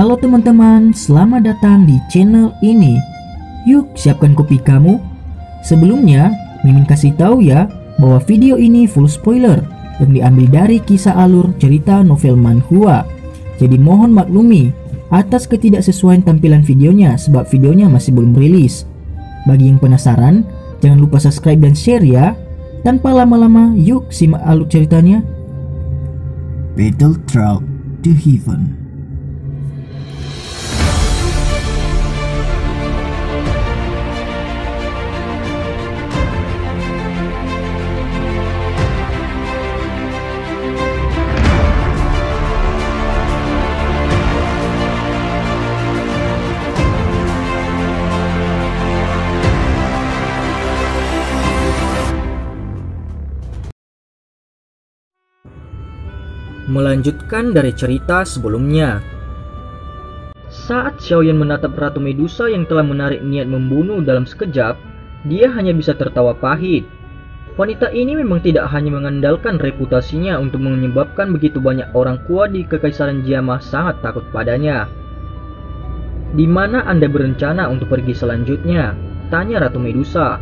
Halo teman-teman, selamat datang di channel ini. Yuk, siapkan kopi kamu. Sebelumnya, Mimin kasih tahu ya bahwa video ini full spoiler yang diambil dari kisah alur cerita novel manhua. Jadi mohon maklumi atas ketidaksesuaian tampilan videonya sebab videonya masih belum rilis. Bagi yang penasaran, jangan lupa subscribe dan share ya. Tanpa lama-lama, yuk simak alur ceritanya. Battle Trout to Heaven Melanjutkan dari cerita sebelumnya. Saat Xiaoyan menatap Ratu Medusa yang telah menarik niat membunuh dalam sekejap, dia hanya bisa tertawa pahit. Wanita ini memang tidak hanya mengandalkan reputasinya untuk menyebabkan begitu banyak orang kuat di Kekaisaran Jiamah sangat takut padanya. Di mana Anda berencana untuk pergi selanjutnya? Tanya Ratu Medusa.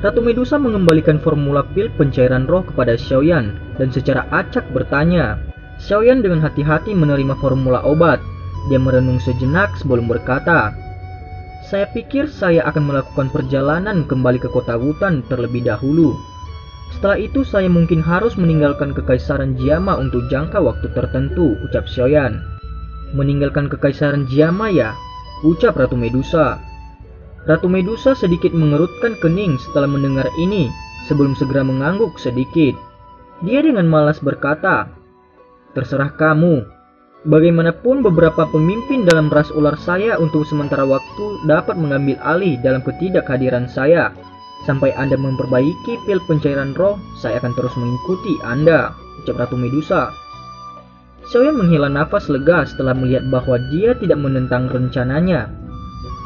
Ratu Medusa mengembalikan formula pil pencairan roh kepada Xiaoyan dan secara acak bertanya. Xiaoyan dengan hati-hati menerima formula obat. Dia merenung sejenak sebelum berkata, Saya pikir saya akan melakukan perjalanan kembali ke kota Wutan terlebih dahulu. Setelah itu saya mungkin harus meninggalkan kekaisaran Jiama untuk jangka waktu tertentu, ucap Xiaoyan. Meninggalkan kekaisaran Jiama ya? Ucap Ratu Medusa. Ratu Medusa sedikit mengerutkan kening setelah mendengar ini sebelum segera mengangguk sedikit. Dia dengan malas berkata, Terserah kamu. Bagaimanapun beberapa pemimpin dalam ras ular saya untuk sementara waktu dapat mengambil alih dalam ketidakhadiran saya. Sampai Anda memperbaiki pil pencairan roh, saya akan terus mengikuti Anda, ucap Ratu Medusa. Xiaoyan menghela nafas lega setelah melihat bahwa dia tidak menentang rencananya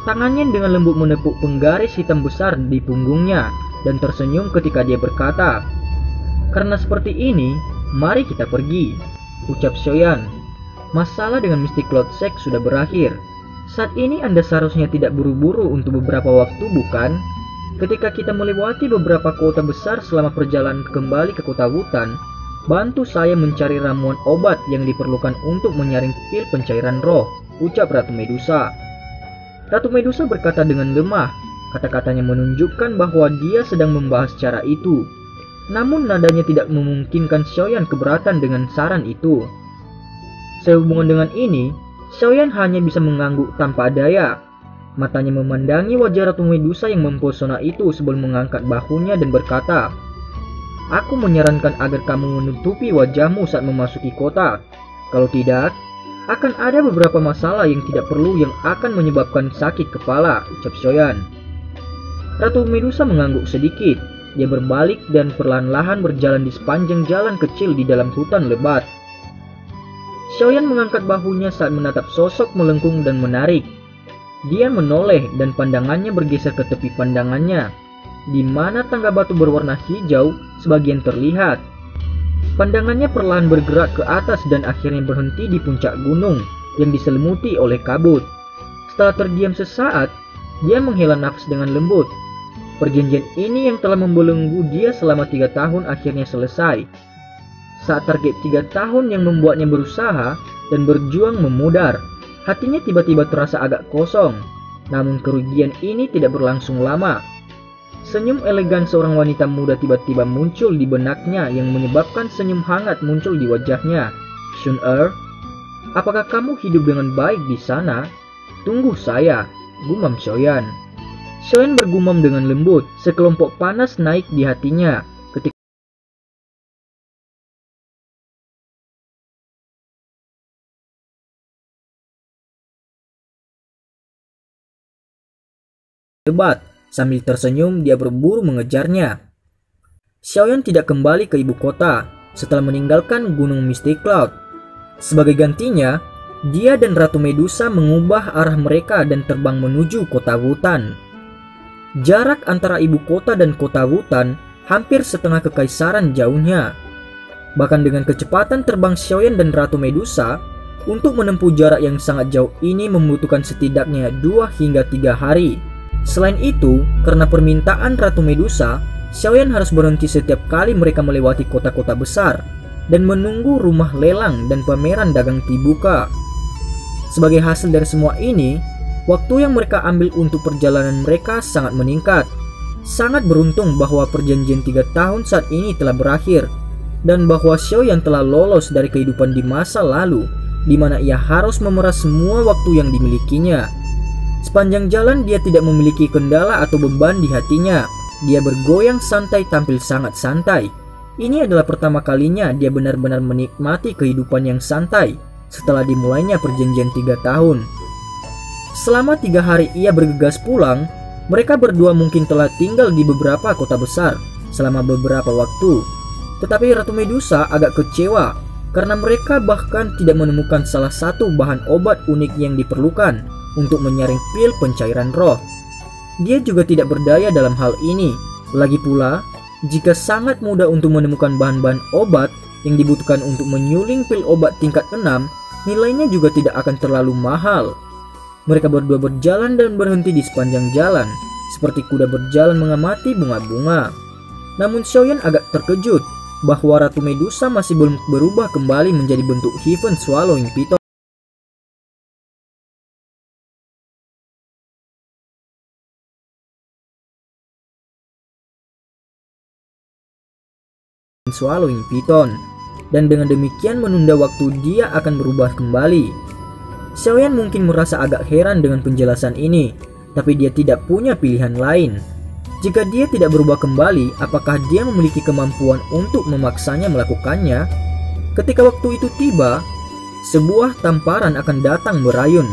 Tangannya dengan lembut menepuk penggaris hitam besar di punggungnya dan tersenyum ketika dia berkata, Karena seperti ini, mari kita pergi. Ucap Shoyan. Masalah dengan Mystic Cloud Sect sudah berakhir. Saat ini Anda seharusnya tidak buru-buru untuk beberapa waktu, bukan? Ketika kita melewati beberapa kota besar selama perjalanan kembali ke kota hutan, bantu saya mencari ramuan obat yang diperlukan untuk menyaring pil pencairan roh, ucap Ratu Medusa. Ratu Medusa berkata dengan lemah. Kata-katanya menunjukkan bahwa dia sedang membahas cara itu. Namun nadanya tidak memungkinkan Xiaoyan keberatan dengan saran itu. Sehubungan dengan ini, Xiaoyan hanya bisa mengangguk tanpa daya. Matanya memandangi wajah Ratu Medusa yang mempesona itu sebelum mengangkat bahunya dan berkata, Aku menyarankan agar kamu menutupi wajahmu saat memasuki kota. Kalau tidak, akan ada beberapa masalah yang tidak perlu yang akan menyebabkan sakit kepala, ucap Shoyan. Ratu Medusa mengangguk sedikit. Dia berbalik dan perlahan-lahan berjalan di sepanjang jalan kecil di dalam hutan lebat. Xiaoyan mengangkat bahunya saat menatap sosok melengkung dan menarik. Dia menoleh dan pandangannya bergeser ke tepi pandangannya, di mana tangga batu berwarna hijau sebagian terlihat. Pandangannya perlahan bergerak ke atas dan akhirnya berhenti di puncak gunung yang diselimuti oleh kabut. Setelah terdiam sesaat, dia menghela nafas dengan lembut. Perjanjian ini yang telah membelenggu dia selama tiga tahun akhirnya selesai. Saat target tiga tahun yang membuatnya berusaha dan berjuang memudar, hatinya tiba-tiba terasa agak kosong. Namun kerugian ini tidak berlangsung lama Senyum elegan seorang wanita muda tiba-tiba muncul di benaknya yang menyebabkan senyum hangat muncul di wajahnya. Shun Er, apakah kamu hidup dengan baik di sana? Tunggu saya, gumam Xiaoyan. Xiaoyan bergumam dengan lembut, sekelompok panas naik di hatinya ketika Sambil tersenyum, dia berburu mengejarnya. Xiaoyan tidak kembali ke ibu kota setelah meninggalkan Gunung Misty Cloud. Sebagai gantinya, dia dan Ratu Medusa mengubah arah mereka dan terbang menuju kota Wutan. Jarak antara ibu kota dan kota Wutan hampir setengah kekaisaran jauhnya. Bahkan dengan kecepatan terbang Xiaoyan dan Ratu Medusa, Untuk menempuh jarak yang sangat jauh ini membutuhkan setidaknya 2 hingga 3 hari. Selain itu, karena permintaan Ratu Medusa, Xiaoyan harus berhenti setiap kali mereka melewati kota-kota besar dan menunggu rumah lelang dan pameran dagang dibuka. Sebagai hasil dari semua ini, waktu yang mereka ambil untuk perjalanan mereka sangat meningkat. Sangat beruntung bahwa perjanjian tiga tahun saat ini telah berakhir dan bahwa Xiaoyan telah lolos dari kehidupan di masa lalu di mana ia harus memeras semua waktu yang dimilikinya. Sepanjang jalan dia tidak memiliki kendala atau beban di hatinya. Dia bergoyang santai tampil sangat santai. Ini adalah pertama kalinya dia benar-benar menikmati kehidupan yang santai setelah dimulainya perjanjian tiga tahun. Selama tiga hari ia bergegas pulang, mereka berdua mungkin telah tinggal di beberapa kota besar selama beberapa waktu. Tetapi Ratu Medusa agak kecewa karena mereka bahkan tidak menemukan salah satu bahan obat unik yang diperlukan untuk menyaring pil pencairan roh. Dia juga tidak berdaya dalam hal ini. Lagi pula, jika sangat mudah untuk menemukan bahan-bahan obat yang dibutuhkan untuk menyuling pil obat tingkat 6, nilainya juga tidak akan terlalu mahal. Mereka berdua berjalan dan berhenti di sepanjang jalan, seperti kuda berjalan mengamati bunga-bunga. Namun Xiaoyan agak terkejut bahwa Ratu Medusa masih belum berubah kembali menjadi bentuk Heaven Swallowing Python. Swallowing Python dan dengan demikian menunda waktu dia akan berubah kembali. Xiaoyan mungkin merasa agak heran dengan penjelasan ini, tapi dia tidak punya pilihan lain. Jika dia tidak berubah kembali, apakah dia memiliki kemampuan untuk memaksanya melakukannya? Ketika waktu itu tiba, sebuah tamparan akan datang merayun.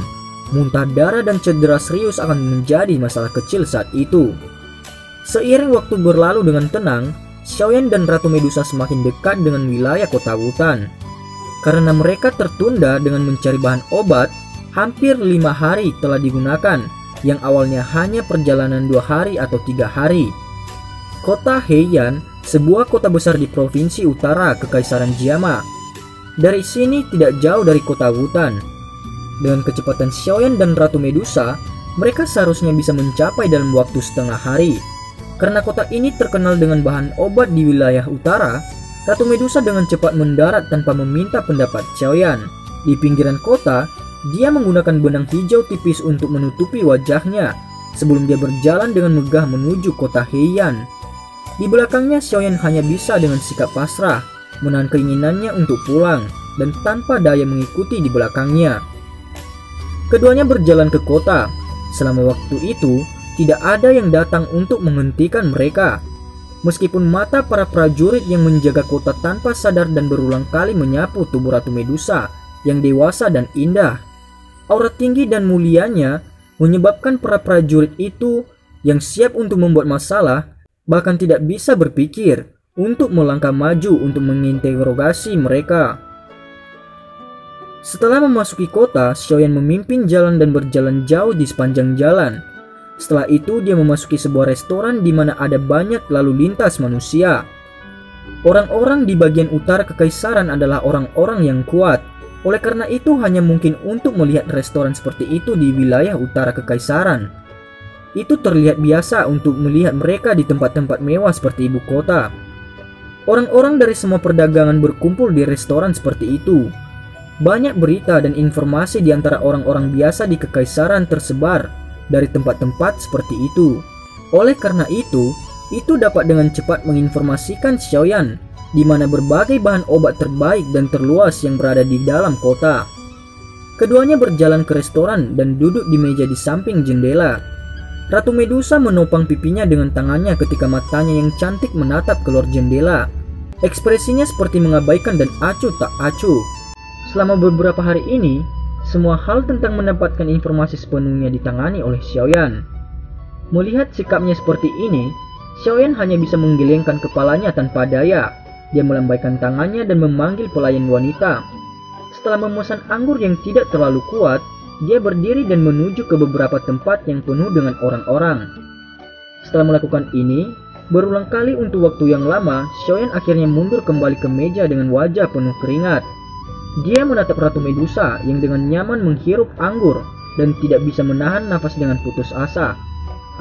Muntah darah dan cedera serius akan menjadi masalah kecil saat itu. Seiring waktu berlalu dengan tenang, Xiaoyan dan Ratu Medusa semakin dekat dengan wilayah kota Wutan. Karena mereka tertunda dengan mencari bahan obat, hampir lima hari telah digunakan yang awalnya hanya perjalanan dua hari atau tiga hari. Kota Heian, sebuah kota besar di provinsi utara Kekaisaran Jiama. Dari sini tidak jauh dari kota Wutan. Dengan kecepatan Xiaoyan dan Ratu Medusa, mereka seharusnya bisa mencapai dalam waktu setengah hari. Karena kota ini terkenal dengan bahan obat di wilayah utara, Ratu Medusa dengan cepat mendarat tanpa meminta pendapat Xiaoyan. Di pinggiran kota, dia menggunakan benang hijau tipis untuk menutupi wajahnya sebelum dia berjalan dengan megah menuju kota Heian. Di belakangnya Xiaoyan hanya bisa dengan sikap pasrah menahan keinginannya untuk pulang dan tanpa daya mengikuti di belakangnya. Keduanya berjalan ke kota. Selama waktu itu, tidak ada yang datang untuk menghentikan mereka. Meskipun mata para prajurit yang menjaga kota tanpa sadar dan berulang kali menyapu tubuh Ratu Medusa yang dewasa dan indah, aura tinggi dan mulianya menyebabkan para prajurit itu yang siap untuk membuat masalah bahkan tidak bisa berpikir untuk melangkah maju untuk menginterogasi mereka. Setelah memasuki kota, Xiaoyan memimpin jalan dan berjalan jauh di sepanjang jalan. Setelah itu dia memasuki sebuah restoran di mana ada banyak lalu lintas manusia. Orang-orang di bagian utara kekaisaran adalah orang-orang yang kuat, oleh karena itu hanya mungkin untuk melihat restoran seperti itu di wilayah utara kekaisaran. Itu terlihat biasa untuk melihat mereka di tempat-tempat mewah seperti ibu kota. Orang-orang dari semua perdagangan berkumpul di restoran seperti itu. Banyak berita dan informasi di antara orang-orang biasa di kekaisaran tersebar dari tempat-tempat seperti itu. Oleh karena itu, itu dapat dengan cepat menginformasikan Xiaoyan di mana berbagai bahan obat terbaik dan terluas yang berada di dalam kota. Keduanya berjalan ke restoran dan duduk di meja di samping jendela. Ratu Medusa menopang pipinya dengan tangannya ketika matanya yang cantik menatap keluar jendela. Ekspresinya seperti mengabaikan dan acuh tak acuh. Selama beberapa hari ini, semua hal tentang mendapatkan informasi sepenuhnya ditangani oleh Xiaoyan. Melihat sikapnya seperti ini, Xiaoyan hanya bisa menggelengkan kepalanya tanpa daya. Dia melambaikan tangannya dan memanggil pelayan wanita. Setelah memesan anggur yang tidak terlalu kuat, dia berdiri dan menuju ke beberapa tempat yang penuh dengan orang-orang. Setelah melakukan ini, berulang kali untuk waktu yang lama, Xiaoyan akhirnya mundur kembali ke meja dengan wajah penuh keringat. Dia menatap Ratu Medusa yang dengan nyaman menghirup anggur dan tidak bisa menahan nafas dengan putus asa.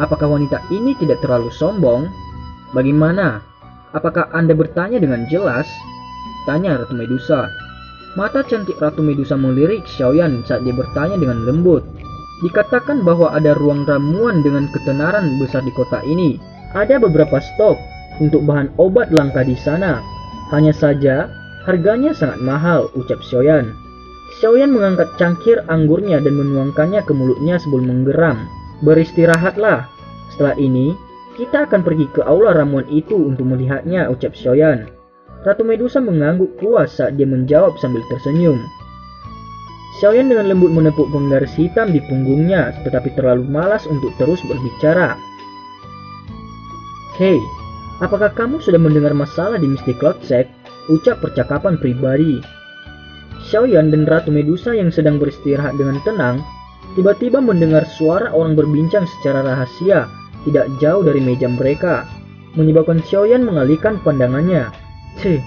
Apakah wanita ini tidak terlalu sombong? Bagaimana? Apakah Anda bertanya dengan jelas? Tanya Ratu Medusa. Mata cantik Ratu Medusa melirik Xiaoyan saat dia bertanya dengan lembut. Dikatakan bahwa ada ruang ramuan dengan ketenaran besar di kota ini. Ada beberapa stok untuk bahan obat langka di sana. Hanya saja Harganya sangat mahal, ucap Xiaoyan. Xiaoyan mengangkat cangkir anggurnya dan menuangkannya ke mulutnya sebelum menggeram. Beristirahatlah. Setelah ini, kita akan pergi ke aula ramuan itu untuk melihatnya, ucap Xiaoyan. Ratu Medusa mengangguk puas saat dia menjawab sambil tersenyum. Xiaoyan dengan lembut menepuk penggaris hitam di punggungnya, tetapi terlalu malas untuk terus berbicara. Hei, apakah kamu sudah mendengar masalah di Mystic Cloud Sect? Ucap percakapan pribadi. Xiaoyan dan Ratu Medusa yang sedang beristirahat dengan tenang, tiba-tiba mendengar suara orang berbincang secara rahasia tidak jauh dari meja mereka, menyebabkan Xiaoyan mengalihkan pandangannya. Cih,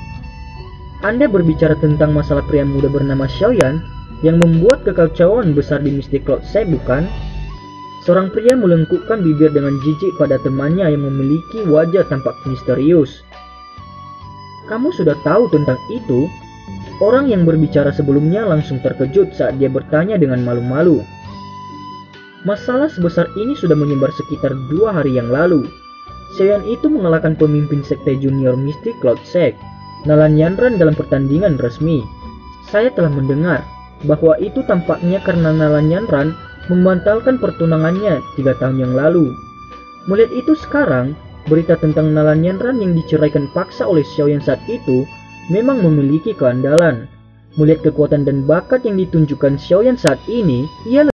Anda berbicara tentang masalah pria muda bernama Xiaoyan yang membuat kekacauan besar di Mystic Cloud Saya bukan? Seorang pria melengkupkan bibir dengan jijik pada temannya yang memiliki wajah tampak misterius. Kamu sudah tahu tentang itu? Orang yang berbicara sebelumnya langsung terkejut saat dia bertanya dengan malu-malu. Masalah sebesar ini sudah menyebar sekitar dua hari yang lalu. Seyan itu mengalahkan pemimpin sekte junior Mystic Cloud Sect, Nalan Yanran dalam pertandingan resmi. Saya telah mendengar bahwa itu tampaknya karena Nalan Yanran membatalkan pertunangannya tiga tahun yang lalu. Melihat itu sekarang, Berita tentang Nalan Yanran yang diceraikan paksa oleh Xiaoyan saat itu memang memiliki keandalan. Melihat kekuatan dan bakat yang ditunjukkan Xiaoyan saat ini, ia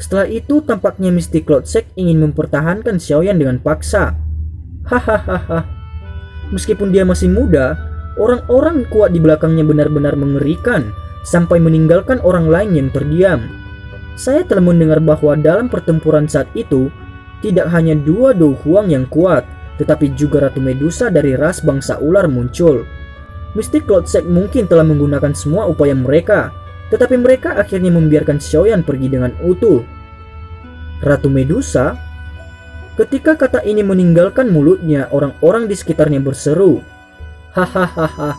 Setelah itu, tampaknya Mystic Cloud Sect ingin mempertahankan Xiaoyan dengan paksa. Hahaha. Meskipun dia masih muda, orang-orang kuat di belakangnya benar-benar mengerikan sampai meninggalkan orang lain yang terdiam. Saya telah mendengar bahwa dalam pertempuran saat itu, tidak hanya dua Do Huang yang kuat, tetapi juga Ratu Medusa dari ras bangsa ular muncul. Mystic Cloud Sect mungkin telah menggunakan semua upaya mereka, tetapi mereka akhirnya membiarkan Xiaoyan pergi dengan utuh. Ratu Medusa? Ketika kata ini meninggalkan mulutnya, orang-orang di sekitarnya berseru. Hahaha,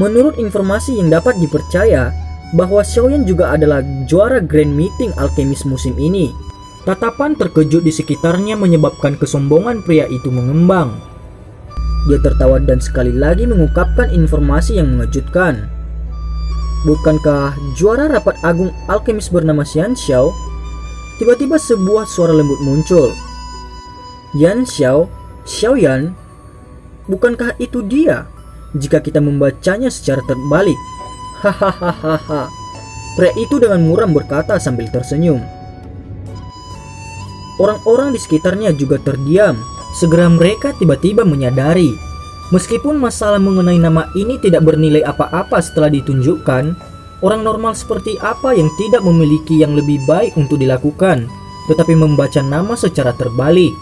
Menurut informasi yang dapat dipercaya, bahwa Xiaoyan juga adalah juara Grand Meeting Alkemis musim ini. Tatapan terkejut di sekitarnya menyebabkan kesombongan pria itu mengembang. Dia tertawa dan sekali lagi mengungkapkan informasi yang mengejutkan. Bukankah juara rapat agung alkemis bernama Xian Xiao? Tiba-tiba sebuah suara lembut muncul. Yan Xiao, Xiaoyan, bukankah itu dia? Jika kita membacanya secara terbalik. Hahaha. Pria itu dengan muram berkata sambil tersenyum. Orang-orang di sekitarnya juga terdiam. Segera mereka tiba-tiba menyadari, meskipun masalah mengenai nama ini tidak bernilai apa-apa setelah ditunjukkan, orang normal seperti apa yang tidak memiliki yang lebih baik untuk dilakukan, tetapi membaca nama secara terbalik.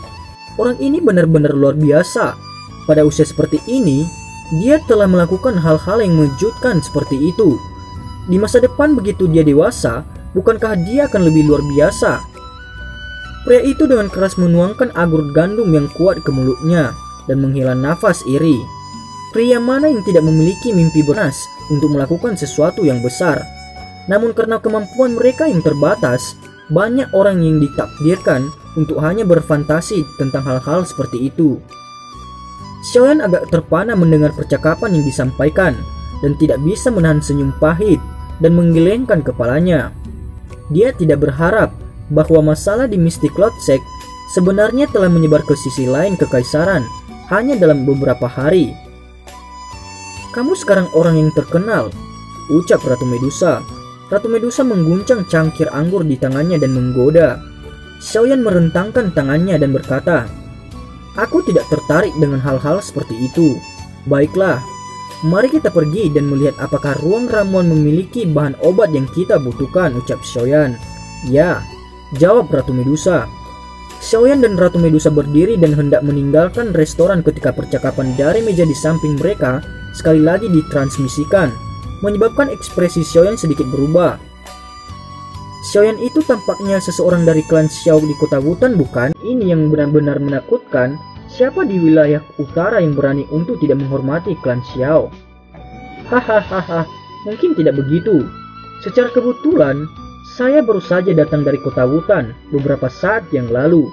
Orang ini benar-benar luar biasa. Pada usia seperti ini, dia telah melakukan hal-hal yang mengejutkan seperti itu. Di masa depan begitu dia dewasa, bukankah dia akan lebih luar biasa? Pria itu dengan keras menuangkan agur gandum yang kuat ke mulutnya dan menghela nafas iri. Pria mana yang tidak memiliki mimpi beras untuk melakukan sesuatu yang besar? Namun karena kemampuan mereka yang terbatas, banyak orang yang ditakdirkan untuk hanya berfantasi tentang hal-hal seperti itu. Xiaoyan agak terpana mendengar percakapan yang disampaikan dan tidak bisa menahan senyum pahit dan menggelengkan kepalanya. Dia tidak berharap bahwa masalah di Mystic Cloud Sect sebenarnya telah menyebar ke sisi lain kekaisaran hanya dalam beberapa hari. Kamu sekarang orang yang terkenal, ucap Ratu Medusa. Ratu Medusa mengguncang cangkir anggur di tangannya dan menggoda. Xiaoyan merentangkan tangannya dan berkata, Aku tidak tertarik dengan hal-hal seperti itu. Baiklah, mari kita pergi dan melihat apakah ruang ramuan memiliki bahan obat yang kita butuhkan, ucap Xiaoyan. Ya, jawab Ratu Medusa. Xiaoyan dan Ratu Medusa berdiri dan hendak meninggalkan restoran ketika percakapan dari meja di samping mereka sekali lagi ditransmisikan, menyebabkan ekspresi Xiaoyan sedikit berubah. Xiaoyan itu tampaknya seseorang dari klan Xiao di kota Wutan bukan? Ini yang benar-benar menakutkan. Siapa di wilayah utara yang berani untuk tidak menghormati klan Xiao? Hahaha, mungkin tidak begitu. Secara kebetulan, saya baru saja datang dari kota Wutan beberapa saat yang lalu.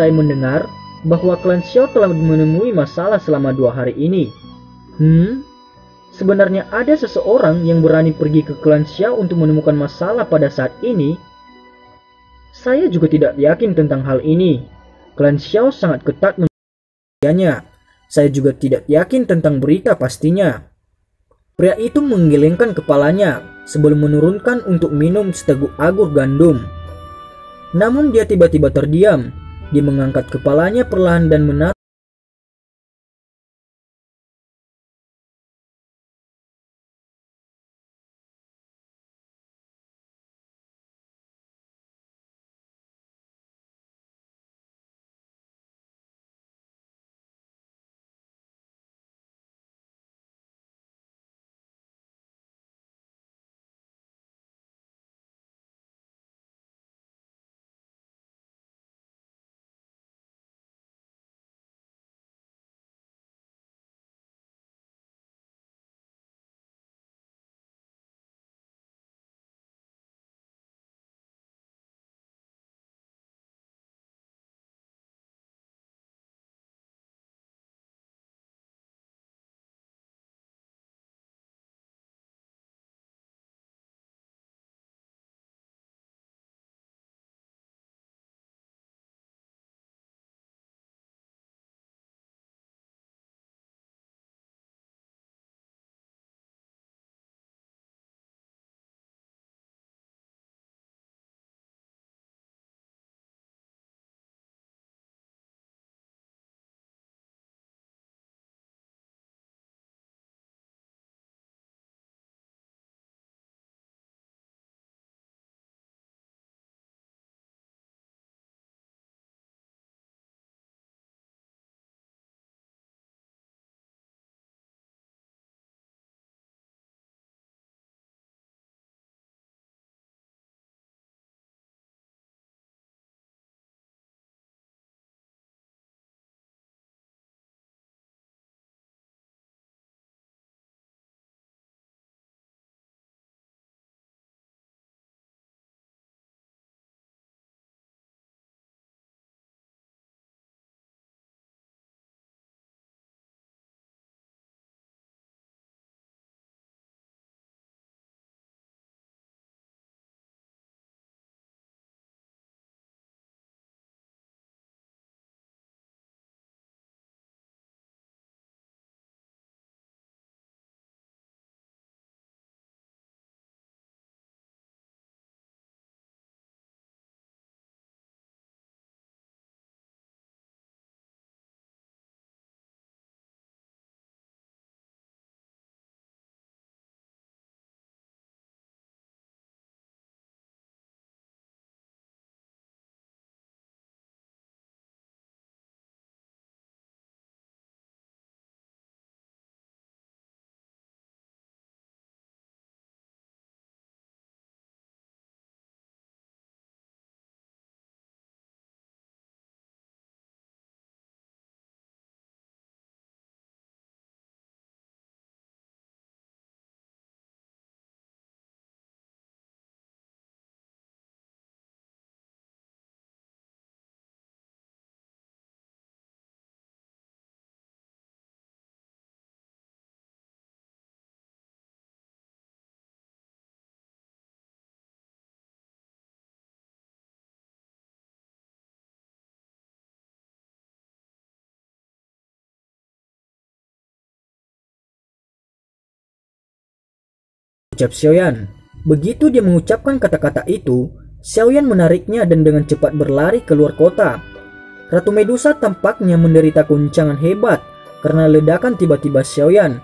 Saya mendengar bahwa klan Xiao telah menemui masalah selama dua hari ini. Hmm? Sebenarnya ada seseorang yang berani pergi ke klan Xiao untuk menemukan masalah pada saat ini? Saya juga tidak yakin tentang hal ini. Klan Xiao sangat ketat menjaganya. Saya juga tidak yakin tentang berita pastinya. Pria itu menggelengkan kepalanya sebelum menurunkan untuk minum seteguk agur gandum. Namun dia tiba-tiba terdiam. Dia mengangkat kepalanya perlahan dan menatap ucap Xiaoyan. Begitu dia mengucapkan kata-kata itu, Xiaoyan menariknya dan dengan cepat berlari keluar kota. Ratu Medusa tampaknya menderita guncangan hebat karena ledakan tiba-tiba Xiaoyan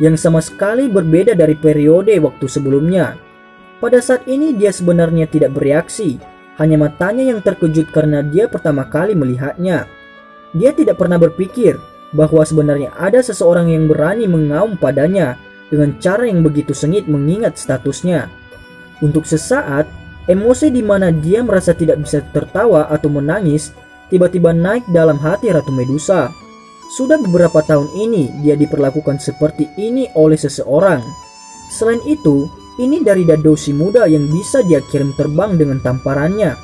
yang sama sekali berbeda dari periode waktu sebelumnya. Pada saat ini dia sebenarnya tidak bereaksi. Hanya matanya yang terkejut karena dia pertama kali melihatnya. Dia tidak pernah berpikir bahwa sebenarnya ada seseorang yang berani mengaum padanya dengan cara yang begitu sengit mengingat statusnya. Untuk sesaat, emosi di mana dia merasa tidak bisa tertawa atau menangis tiba-tiba naik dalam hati Ratu Medusa. Sudah beberapa tahun ini dia diperlakukan seperti ini oleh seseorang. Selain itu, ini dari dado si muda yang bisa dia kirim terbang dengan tamparannya.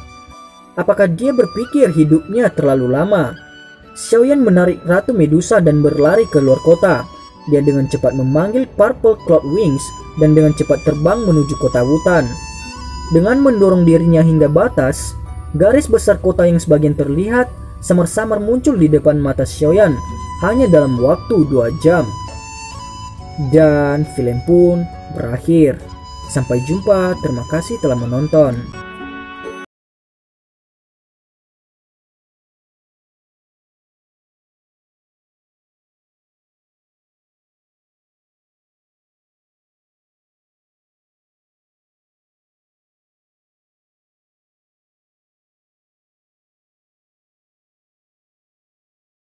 Apakah dia berpikir hidupnya terlalu lama? Xiaoyan menarik Ratu Medusa dan berlari ke luar kota. Dia dengan cepat memanggil Purple Cloud Wings dan dengan cepat terbang menuju kota hutan. Dengan mendorong dirinya hingga batas, garis besar kota yang sebagian terlihat samar-samar muncul di depan mata Xiaoyan hanya dalam waktu dua jam. Dan film pun berakhir. Sampai jumpa, terima kasih telah menonton.